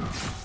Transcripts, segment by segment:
Yeah.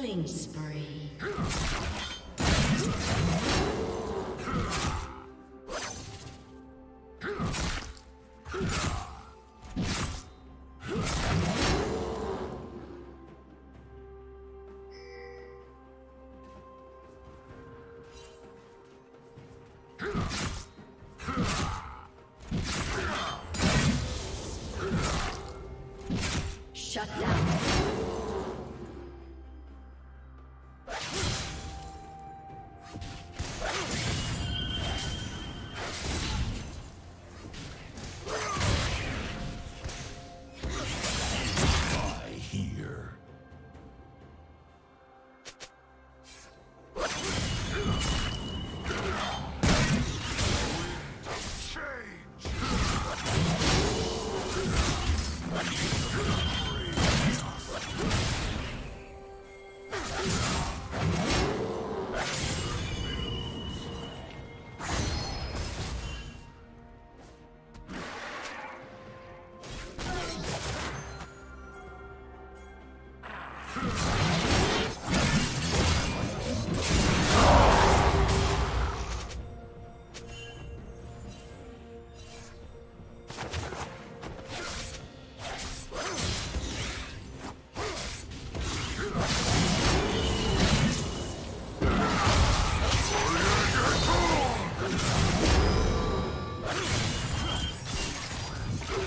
Killing spree.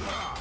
Ah!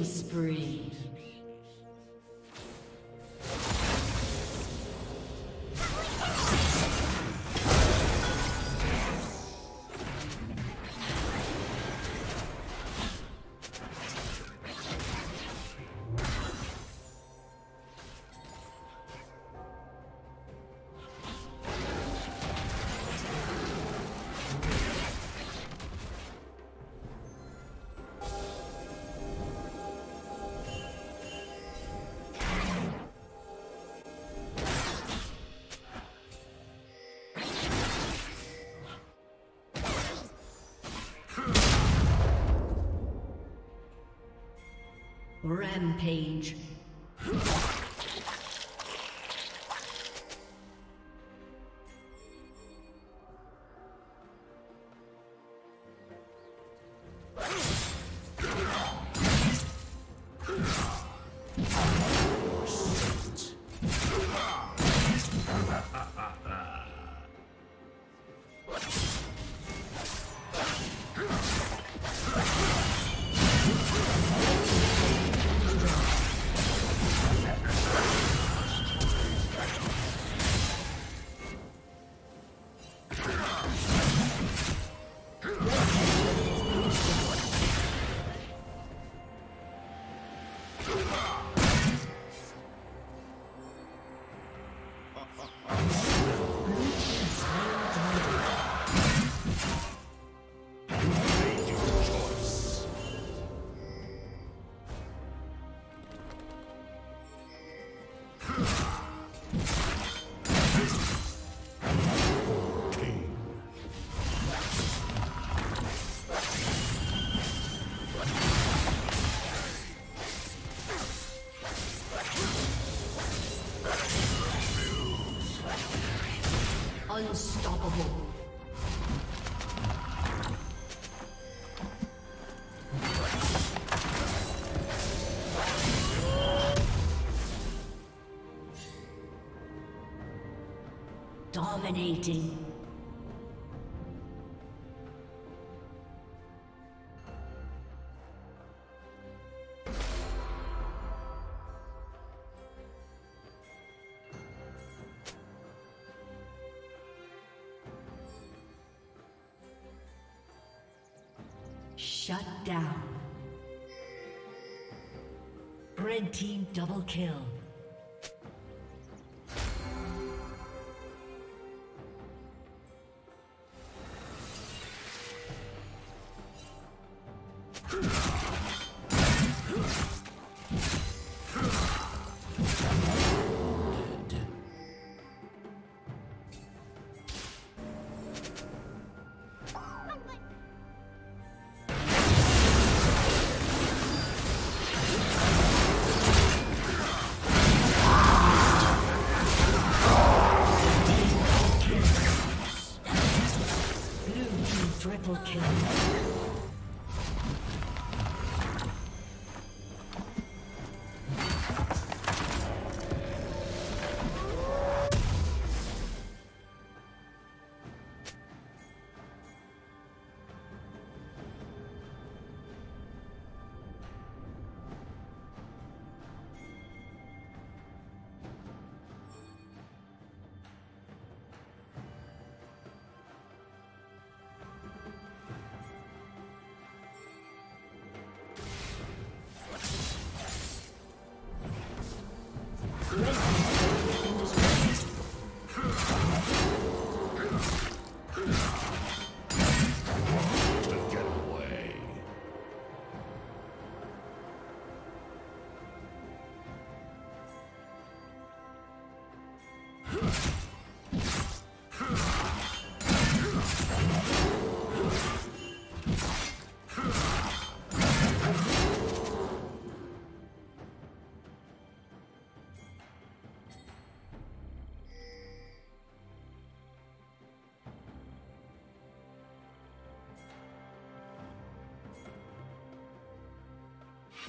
Spree. Rampage. Dominating. Shut down. Red team double kill.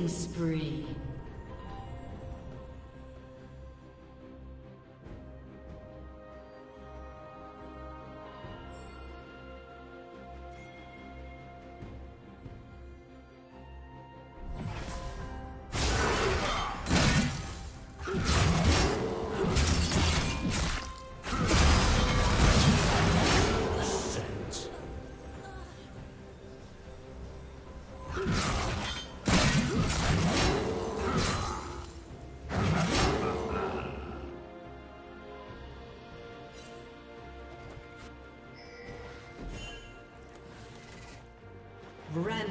Killing spree.